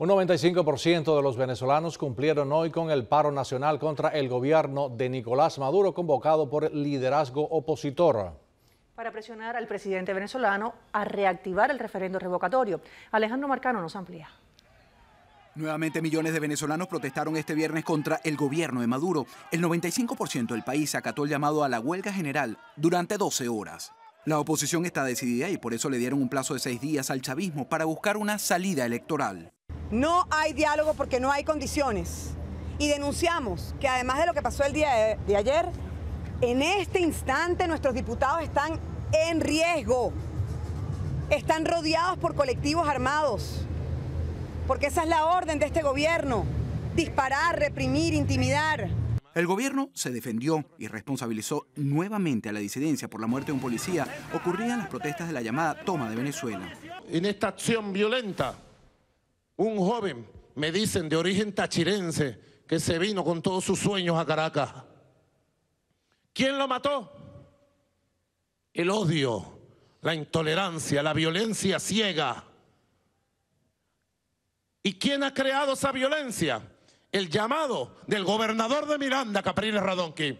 Un 95% de los venezolanos cumplieron hoy con el paro nacional contra el gobierno de Nicolás Maduro convocado por el liderazgo opositor. Para presionar al presidente venezolano a reactivar el referendo revocatorio. Alejandro Marcano nos amplía. Nuevamente millones de venezolanos protestaron este viernes contra el gobierno de Maduro. El 95% del país acató el llamado a la huelga general durante 12 horas. La oposición está decidida y por eso le dieron un plazo de seis días al chavismo para buscar una salida electoral. No hay diálogo porque no hay condiciones. Y denunciamos que además de lo que pasó el día de, ayer, en este instante nuestros diputados están en riesgo. Están rodeados por colectivos armados. Porque esa es la orden de este gobierno. Disparar, reprimir, intimidar. El gobierno se defendió y responsabilizó nuevamente a la disidencia por la muerte de un policía ocurrida en las protestas de la llamada toma de Venezuela. En esta acción violenta un joven, me dicen, de origen tachirense, que se vino con todos sus sueños a Caracas. ¿Quién lo mató? El odio, la intolerancia, la violencia ciega. ¿Y quién ha creado esa violencia? El llamado del gobernador de Miranda, Capriles Radonqui.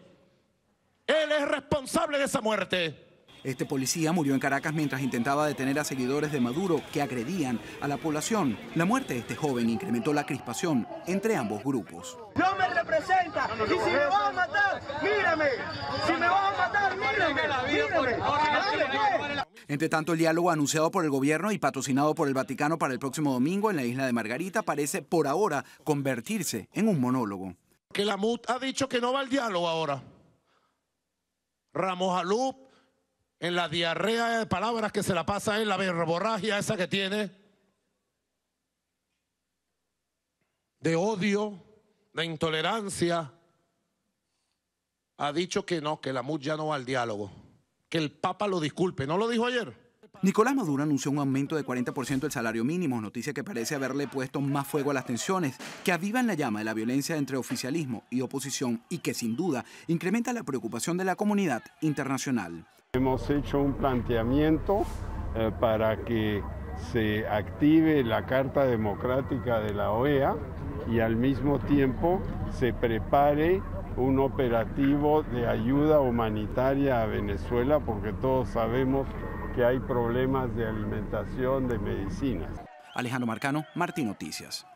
Él es responsable de esa muerte. Este policía murió en Caracas mientras intentaba detener a seguidores de Maduro que agredían a la población. La muerte de este joven incrementó la crispación entre ambos grupos. No me representa. Y si me vas a matar, mírame. Si me vas a matar, mírame. Mírame. Entre tanto, el diálogo anunciado por el gobierno y patrocinado por el Vaticano para el próximo domingo en la isla de Margarita parece por ahora convertirse en un monólogo. Que la MUT ha dicho que no va al diálogo ahora. Ramos Alup en la diarrea de palabras que se la pasa en la verborragia esa que tiene, de odio, de intolerancia, ha dicho que no, que la MUD ya no va al diálogo, que el Papa lo disculpe, ¿no lo dijo ayer? Nicolás Maduro anunció un aumento de 40% del salario mínimo, noticia que parece haberle puesto más fuego a las tensiones, que avivan la llama de la violencia entre oficialismo y oposición y que sin duda incrementa la preocupación de la comunidad internacional. Hemos hecho un planteamiento eh, para que se active la Carta Democrática de la OEA y al mismo tiempo se prepare un operativo de ayuda humanitaria a Venezuela porque todos sabemos que hay problemas de alimentación, de medicinas. Alejandro Marcano, Martín Noticias.